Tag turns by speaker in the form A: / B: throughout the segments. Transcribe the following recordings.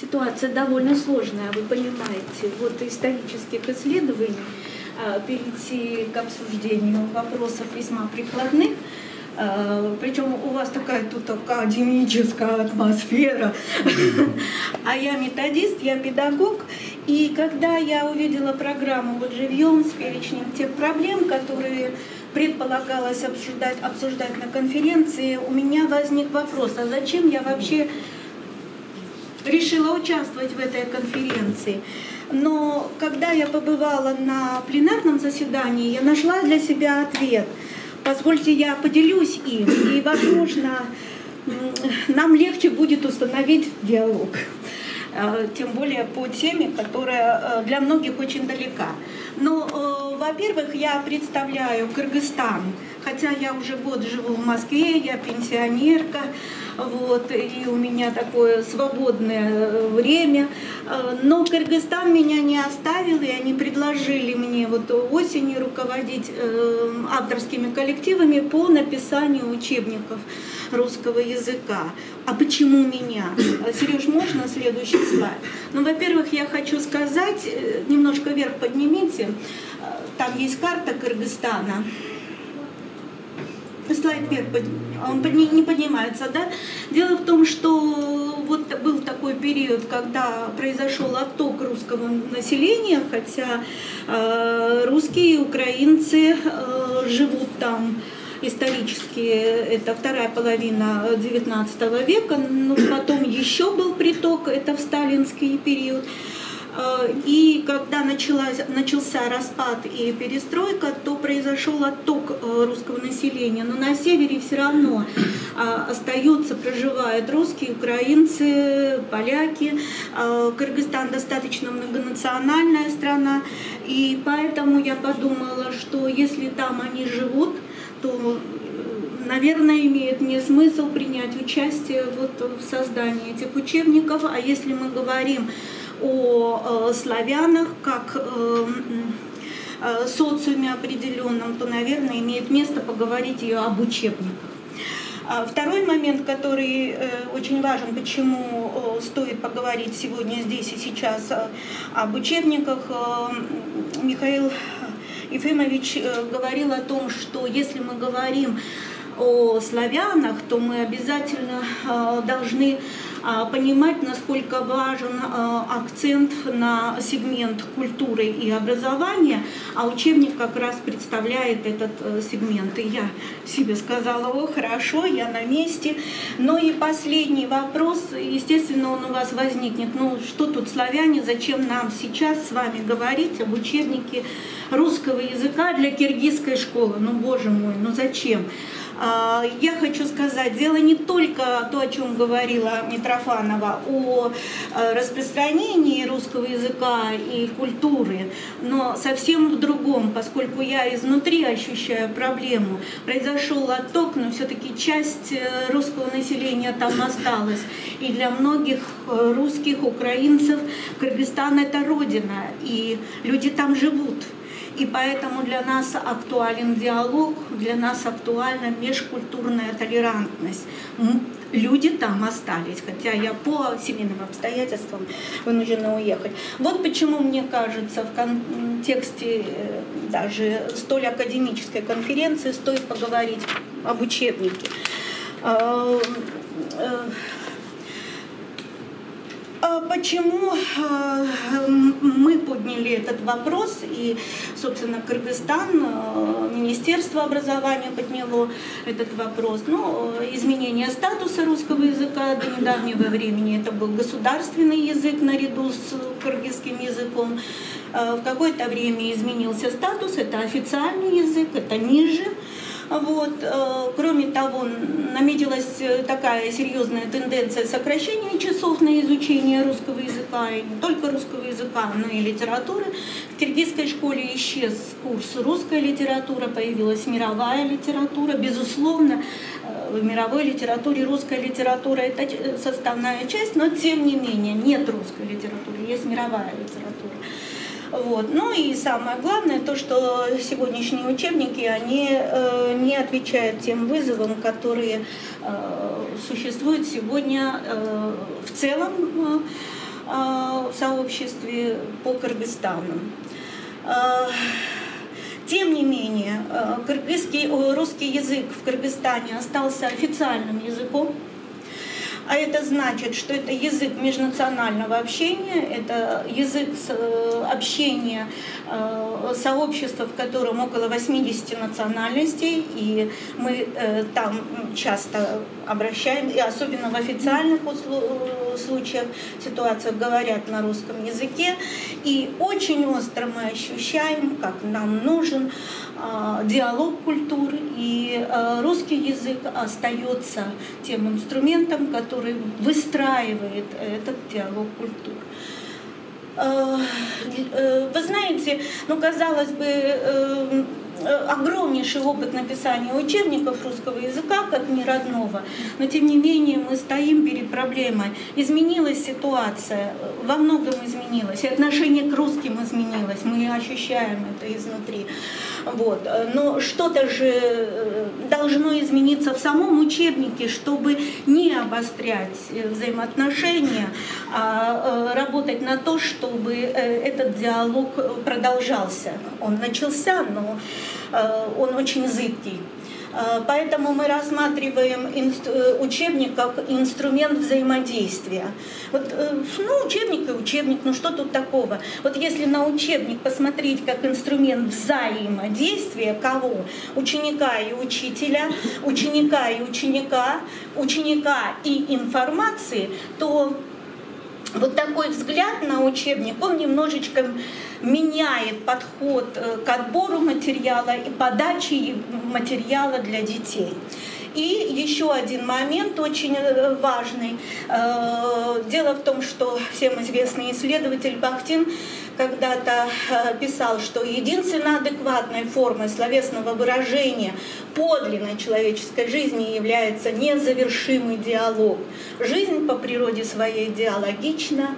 A: Ситуация довольно сложная, вы понимаете. Вот исторических исследований а, перейти к обсуждению вопросов весьма прикладных. А, Причем у вас такая тут академическая атмосфера. А я методист, я педагог. И когда я увидела программу вот живьем с перечнем тех проблем, которые предполагалось обсуждать, обсуждать на конференции, у меня возник вопрос, а зачем я вообще решила участвовать в этой конференции? Но когда я побывала на пленарном заседании, я нашла для себя ответ. Позвольте, я поделюсь им, и, возможно, нам легче будет установить диалог. Э, тем более по теме, которая э, для многих очень далека. Но, э, во-первых, я представляю Кыргызстан, хотя я уже год живу в Москве, я пенсионерка, вот, и у меня такое свободное время. Но Кыргызстан меня не оставил, и они предложили мне вот осенью руководить авторскими коллективами по написанию учебников русского языка. А почему меня? Сереж, можно следующий слайд? Ну, во-первых, я хочу сказать, э, немножко вверх поднимите, там есть карта Кыргызстана. Слайд вверх, он не поднимается, да? Дело в том, что вот был такой период, когда произошел отток русского населения, хотя э, русские украинцы э, живут там исторически это вторая половина XIX века, но потом еще был приток, это в сталинский период. Э, и когда началась, начался распад и перестройка, то произошел отток э, русского населения. Но на севере все равно э, остаются, проживают русские, украинцы, поляки. Кыргызстан достаточно многонациональная страна. И поэтому я подумала, что если там они живут, то, наверное, имеет мне смысл принять участие вот в создании этих учебников. А если мы говорим о э, славянах как э, э, социуме определенном, то, наверное, имеет место поговорить и об учебниках. А второй момент, который очень важен, почему стоит поговорить сегодня здесь и сейчас об учебниках, Михаил Ефимович говорил о том, что если мы говорим о славянах, то мы обязательно должны понимать, насколько важен а, акцент на сегмент культуры и образования, а учебник как раз представляет этот э, сегмент. И я себе сказала, о, хорошо, я на месте. Но и последний вопрос, естественно, он у вас возникнет. Ну, что тут славяне, зачем нам сейчас с вами говорить об учебнике русского языка для киргизской школы? Ну, боже мой, ну зачем? А, я хочу сказать, дело не только то, о чем говорила Митрофанова, о э, распространении русского языка и культуры, но совсем в другом, поскольку я изнутри ощущаю проблему. Произошел отток, но все-таки часть э, русского населения там осталась. И для многих э, русских, украинцев Кыргызстан – это родина, и люди там живут. И поэтому для нас актуален диалог, для нас актуальна межкультурная толерантность. Люди там остались, хотя я по семейным обстоятельствам вынуждена уехать. Вот почему мне кажется, в контексте э, даже столь академической конференции стоит поговорить об учебнике э, э, а почему а, мы подняли этот вопрос, и, собственно, Кыргызстан, а, Министерство образования подняло этот вопрос. Ну, изменение статуса русского языка до недавнего времени это был государственный язык наряду с кыргызским языком. В какое-то время изменился статус, это официальный язык, это ниже. Вот. Э, кроме того, наметилась э, такая серьезная тенденция сокращения часов на изучение русского языка, и не только русского языка, но и литературы. В киргизской школе исчез курс русская литература, появилась мировая литература. Безусловно, э, в мировой литературе русская литература – это составная часть, но тем не менее нет русской литературы, есть мировая литература. Вот. Ну и самое главное, то, что сегодняшние учебники, они э, не отвечают тем вызовам, которые э, существуют сегодня э, в целом в сообществе по Кыргызстану. Тем не менее, кыргызский, русский язык в Кыргызстане остался официальным языком а это значит, что это язык межнационального общения, это язык э, общения э, сообщества, в котором около 80 национальностей, и мы э, там часто обращаем, и особенно в официальных случаях, ситуациях говорят на русском языке, и очень остро мы ощущаем, как нам нужен диалог культур, и а, русский язык остается тем инструментом, который выстраивает этот диалог культур. А, э, вы знаете, ну, казалось бы, э, Э, огромнейший опыт написания учебников русского языка как не родного, но тем не менее мы стоим перед проблемой. Изменилась ситуация, во многом изменилась, и отношение к русским изменилось, мы ощущаем это изнутри. Вот. Но что-то же э, должно измениться в самом учебнике, чтобы не обострять взаимоотношения, а э, работать на то, чтобы этот диалог продолжался. Он начался, но Э, он очень зыбкий. Э, поэтому мы рассматриваем э, учебник как инструмент взаимодействия. Вот, ну, учебник и учебник, ну что тут такого? Вот если на учебник посмотреть как инструмент взаимодействия кого? Ученика и учителя, ученика и ученика, ученика и информации, то вот такой взгляд на учебник, он немножечко меняет подход э, к отбору материала и подаче материала для детей. И еще один момент очень э, важный. Э, дело в том, что всем известный исследователь Бахтин когда-то писал, что единственной адекватной формой словесного выражения подлинной человеческой жизни является незавершимый диалог. Жизнь по природе своей диалогична,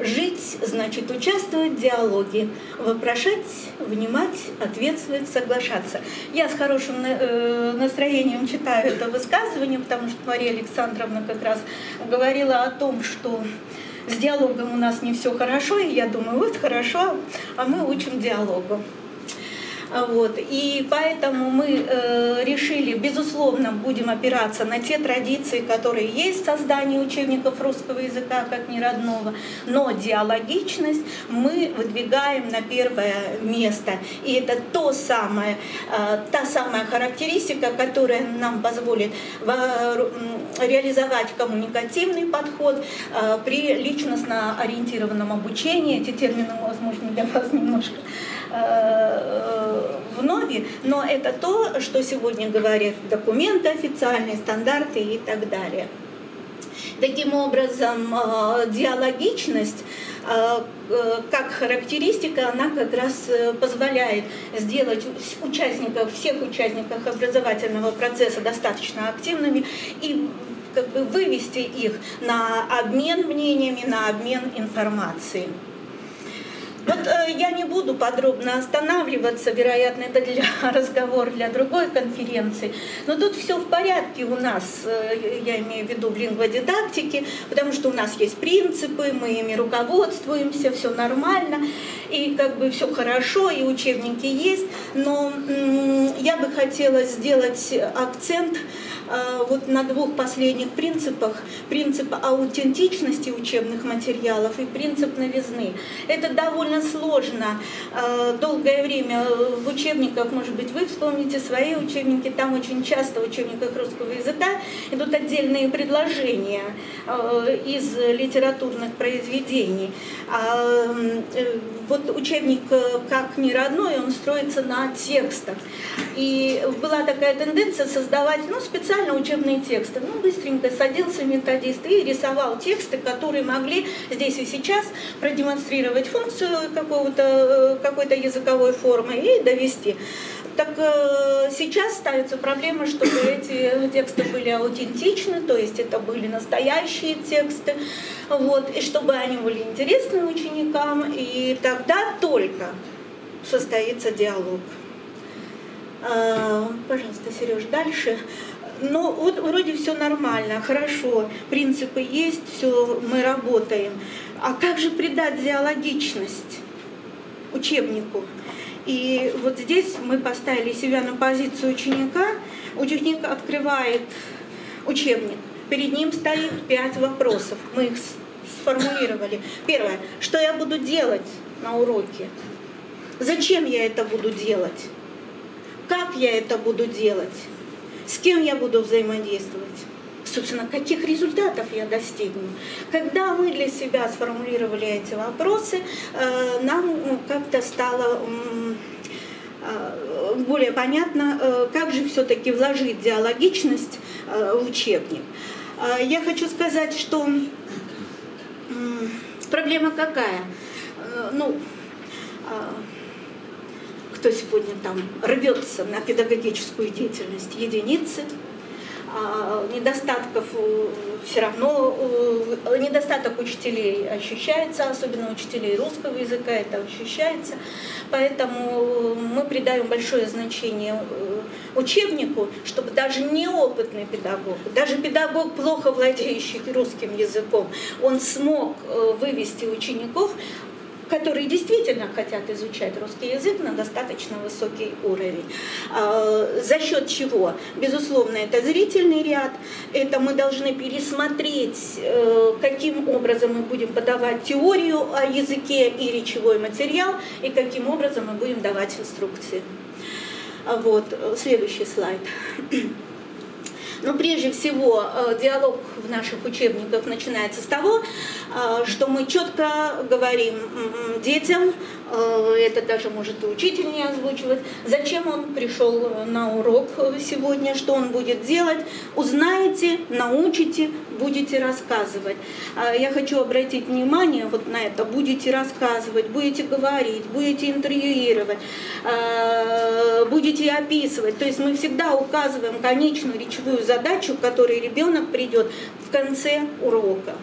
A: Жить значит участвовать в диалоге, вопрошать, внимать, ответствовать, соглашаться. Я с хорошим э, настроением читаю это высказывание, потому что Мария Александровна как раз говорила о том, что с диалогом у нас не все хорошо, и я думаю, вот хорошо, а мы учим диалогу. Вот. И поэтому мы э, решили, безусловно, будем опираться на те традиции, которые есть в создании учебников русского языка как неродного, но диалогичность мы выдвигаем на первое место. И это то самое, э, та самая характеристика, которая нам позволит реализовать коммуникативный подход э, при личностно ориентированном обучении. Эти термины, возможно, для вас немножко Э, в нови, но это то, что сегодня говорят документы официальные, стандарты и так далее. Таким образом, э, диалогичность э, как характеристика, она как раз позволяет сделать участников, всех участников образовательного процесса достаточно активными и как бы вывести их на обмен мнениями, на обмен информацией. Вот э, я не буду подробно останавливаться, вероятно, это для разговора для другой конференции, но тут все в порядке у нас, э, я имею в виду в лингводидактике, потому что у нас есть принципы, мы ими руководствуемся, все нормально, и как бы все хорошо, и учебники есть, но э, я бы хотела сделать акцент вот на двух последних принципах, принцип аутентичности учебных материалов и принцип новизны. Это довольно сложно. А, долгое время в учебниках, может быть, вы вспомните свои учебники, там очень часто в учебниках русского языка идут отдельные предложения а, из литературных произведений. Э, вот учебник как не родной, он строится на текстах. И была такая тенденция создавать ну, специально специально учебные тексты. Ну, быстренько садился методист и рисовал тексты, которые могли здесь и сейчас продемонстрировать функцию какого-то, э, какой-то языковой формы и довести. Так э, сейчас ставится проблема, чтобы эти тексты были аутентичны, то есть это были настоящие тексты, вот, и чтобы они были интересны ученикам, и тогда только состоится диалог. Э, пожалуйста, Сереж, дальше. Ну, вот вроде все нормально, хорошо, принципы есть, все, мы работаем. а как же придать диалогичность учебнику? И вот здесь мы поставили себя на позицию ученика. Ученик открывает учебник. Перед ним стоит пять вопросов. Мы их сформулировали. Первое. Что я буду делать на уроке? Зачем я это буду делать? Как я это буду делать? С кем я буду взаимодействовать? Собственно, каких результатов я достигну. Когда мы для себя сформулировали эти вопросы, э, нам ну, как-то стало э, более понятно, э, как же все-таки вложить диалогичность в учебник. Я хочу сказать, что проблема какая? Ну, кто сегодня там рвется на педагогическую деятельность единицы, недостатков э, все равно, э, недостаток учителей ощущается, особенно учителей русского языка это ощущается. Поэтому мы придаем большое значение э, учебнику, чтобы даже неопытный педагог, даже педагог, плохо владеющий русским языком, он смог вывести учеников которые действительно хотят изучать русский язык на достаточно высокий уровень. А, за счет чего? Безусловно, это зрительный ряд, это мы должны пересмотреть, э, каким образом мы будем подавать теорию о языке и речевой материал, и каким образом мы будем давать инструкции. Вот, следующий слайд. Но прежде всего э, диалог в наших учебниках начинается с того, э, что мы четко говорим детям, э, это даже может и учитель не озвучивать, зачем он пришел на урок сегодня, что он будет делать, узнаете, научите, будете рассказывать. Я хочу обратить внимание вот на это, будете рассказывать, будете говорить, будете интервьюировать, будете описывать. То есть мы всегда указываем конечную речевую задачу, к которой ребенок придет в конце урока.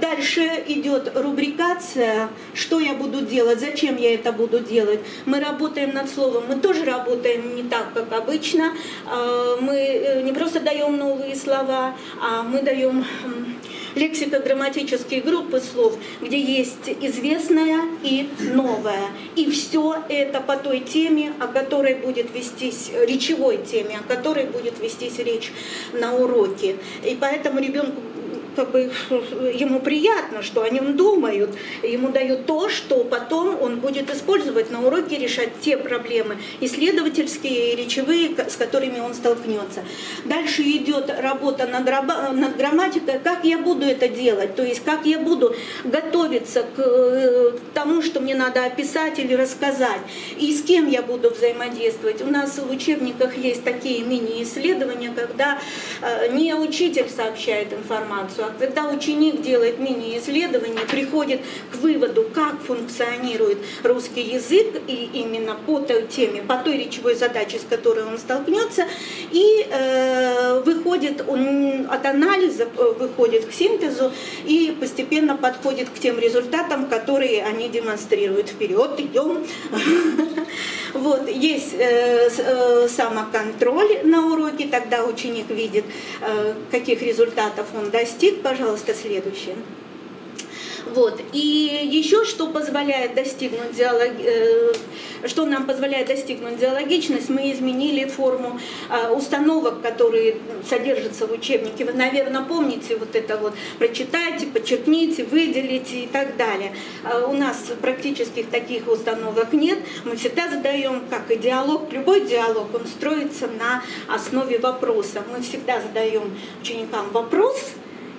A: Дальше идет рубрикация, что я буду делать, зачем я это буду делать. Мы работаем над словом, мы тоже работаем не так, как обычно. А, мы э, не просто даем новые слова, а мы даем лексико-грамматические группы слов, где есть известное и новое. И все это по той теме, о которой будет вестись, речевой теме, о которой будет вестись речь на уроке. И поэтому ребенку как бы ему приятно, что о нем думают, ему дают то, что потом он будет использовать на уроке, решать те проблемы исследовательские и речевые, с которыми он столкнется. Дальше идет работа над, над грамматикой, как я буду это делать, то есть как я буду готовиться к э, тому, что мне надо описать или рассказать, и с кем я буду взаимодействовать. У нас в учебниках есть такие мини-исследования, когда э, не учитель сообщает информацию, а когда ученик делает мини-исследование, приходит к выводу, как функционирует русский язык, и именно по той теме, по той речевой задаче, с которой он столкнется, и э, выходит он от анализа, э, выходит к синтезу и постепенно подходит к тем результатам, которые они демонстрируют. Вперед, идем. Вот, есть э, э, самоконтроль на уроке, тогда ученик видит, каких результатов он достиг. Пожалуйста, следующее. Вот. И еще что позволяет достигнуть диалог... Э, что нам позволяет достигнуть диалогичность, мы изменили форму э, установок, которые содержатся в учебнике. Вы, наверное, помните вот это вот прочитайте, подчеркните, выделите и так далее. Э, у нас практически таких установок нет. Мы всегда задаем, как и диалог, любой диалог, он строится на основе вопроса. Мы всегда задаем ученикам вопрос,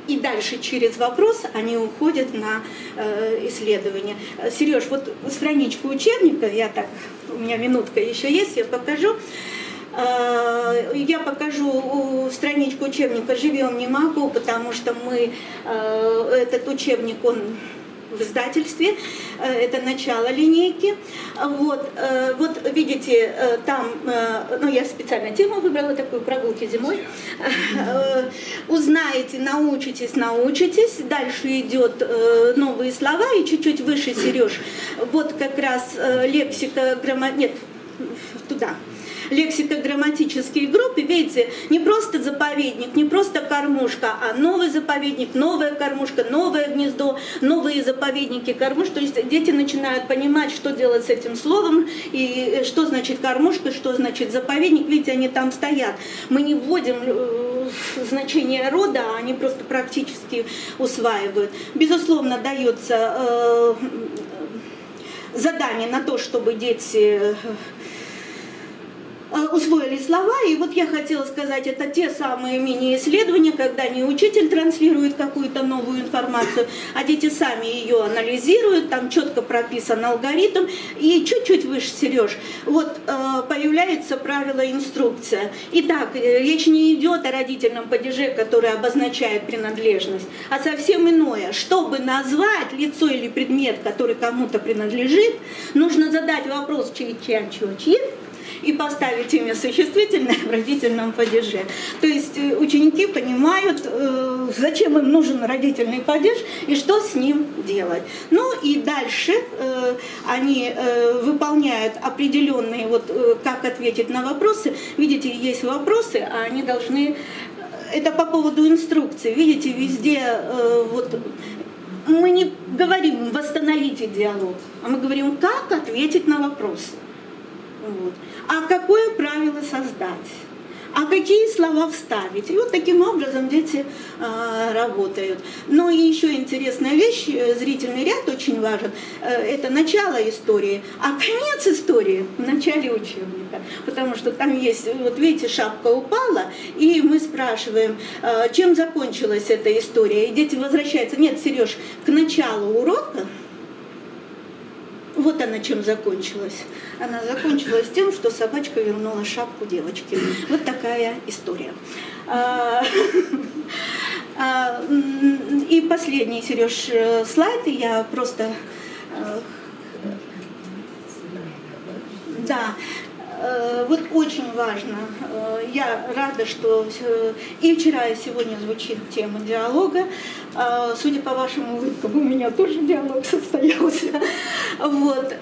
A: и дальше через вопрос они уходят на э, исследование. Сереж, вот страничку учебника, я так, у меня минутка еще есть, я покажу. Э, я покажу страничку учебника «Живем не могу», потому что мы, э, этот учебник, он в издательстве. Э, это начало линейки. Вот, э, вот видите, э, там, ну я специально тему выбрала такую прогулки зимой. Узнаете, научитесь, научитесь. Дальше идет новые слова и чуть-чуть выше Сереж. Вот как раз лексика, грамма... Нет, туда лексико-грамматические группы, видите, не просто заповедник, не просто кормушка, а новый заповедник, новая кормушка, новое гнездо, новые заповедники, кормушка. То есть дети начинают понимать, что делать с этим словом, и что значит кормушка, что значит заповедник. Видите, они там стоят. Мы не вводим э, значение рода, а они просто практически усваивают. Безусловно, дается э, задание на то, чтобы дети Э, усвоили слова. И вот я хотела сказать, это те самые мини-исследования, когда не учитель транслирует какую-то новую информацию, а дети сами ее анализируют, там четко прописан алгоритм. И чуть-чуть выше, Сереж, вот э, появляется правило инструкция. Итак, э, речь не идет о родительном падеже, который обозначает принадлежность, а совсем иное. Чтобы назвать лицо или предмет, который кому-то принадлежит, нужно задать вопрос чьи-чьи-чьи, и поставить имя существительное в родительном падеже. То есть э, ученики понимают, э, зачем им нужен родительный падеж и что с ним делать. Ну и дальше э, они выполняют определенные, вот как ответить на вопросы. Видите, есть вопросы, а они должны это по поводу инструкции. Видите, везде вот мы не говорим восстановите диалог, а мы говорим, как ответить на вопросы. Вот а какое правило создать, а какие слова вставить. И вот таким образом дети э, работают. Но и еще интересная вещь, э, зрительный ряд очень важен, э, это начало истории, а конец истории в начале учебника. Потому что там есть, вот видите, шапка упала, и мы спрашиваем, э, чем закончилась эта история. И дети возвращаются, нет, Сереж, к началу урока вот она чем закончилась. Она закончилась тем, что собачка вернула шапку девочке. Вот такая история. А, а, и последний, Сереж, слайд. Я просто... Э, да, Э, вот очень важно, э, я рада, что э, и вчера, и сегодня звучит тема диалога. Судя по вашим улыбкам, у меня тоже диалог состоялся. Вот.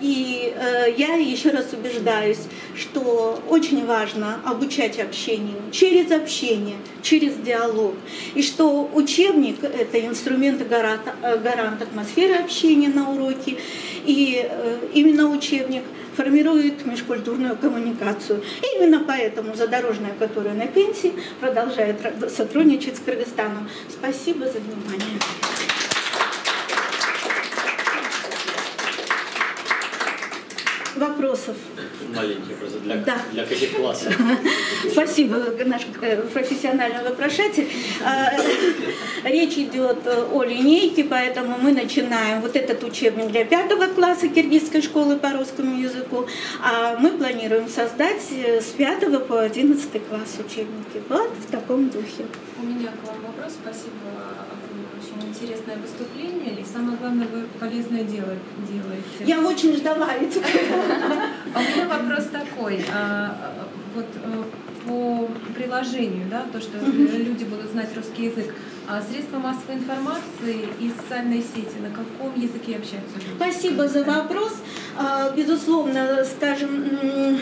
A: И я еще раз убеждаюсь, что очень важно обучать общению через общение, через диалог. И что учебник – это инструмент гарант атмосферы общения на уроке. И именно учебник – формирует межкультурную коммуникацию. И именно поэтому задорожная, которая на пенсии, продолжает сотрудничать с Кыргызстаном. Спасибо за внимание. Вопросов?
B: Маленький просто для, да. для каких классов?
A: Спасибо, наш э, профессиональный вопрошатель. А, речь идет о линейке, поэтому мы начинаем вот этот учебник для пятого класса киргизской школы по русскому языку, а мы планируем создать э, с пятого по одиннадцатый класс учебники. Вот в таком духе.
C: У меня к вам вопрос. Спасибо интересное выступление, и самое главное, вы полезное дело делаете.
A: Я очень ждала этих.
C: А у меня вопрос такой. А, вот э, по приложению, да, то, что люди будут знать русский язык, а средства массовой информации и социальные сети, на каком языке общаются люди?
A: Спасибо за вопрос. А, безусловно, скажем,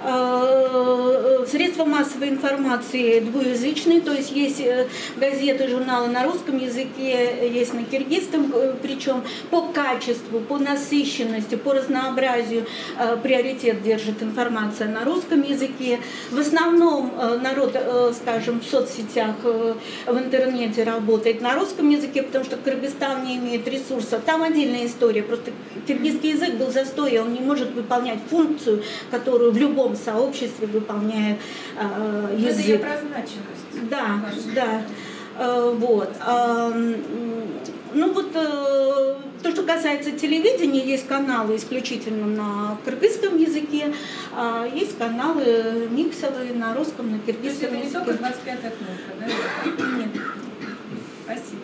A: а, средства массовой информации двуязычные, то есть есть э, газеты, журналы на русском языке, есть на киргизском, э, причем по качеству, по насыщенности, по разнообразию э, приоритет держит информация на русском языке. В основном народ, скажем, в соцсетях, в интернете работает на русском языке, потому что Кыргызстан не имеет ресурсов. Там отдельная история. Просто киргизский язык был застой, он не может выполнять функцию, которую в любом сообществе выполняет э, язык. Это
C: значимость.
A: Да, да. Э, вот. Э, ну вот э, то, что касается телевидения, есть каналы исключительно на кыргызском языке, а, есть каналы миксовые на русском, на киргизском
C: языке. То есть это не только 25 кнопка, да? Нет. Спасибо.